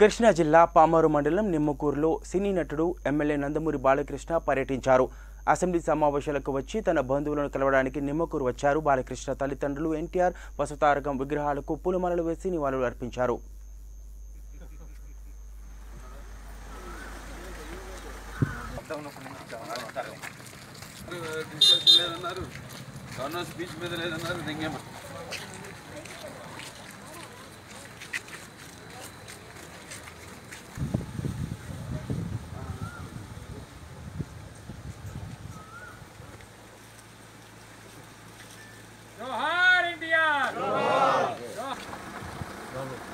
కృష్ణా జిల్లా పామారు మండలం నిమ్మకూరులో సినీ నటుడు ఎమ్మెల్యే నందమూరి బాలకృష్ణ పర్యటించారు. అసెంబ్లీ సమావేశాలకు వచ్చి తన బంధువులను కలవడానికి నిమ్మకూరు వచ్చారు. బాలకృష్ణ తల్లిదండ్రులు ఎన్టీఆర్ వసతారకం విగ్రహాలకు పూలమాలలు వేసి నివాళులు అర్పించారు. గవర్నర్ స్పీచ్ మీద లేదన్నారు. on the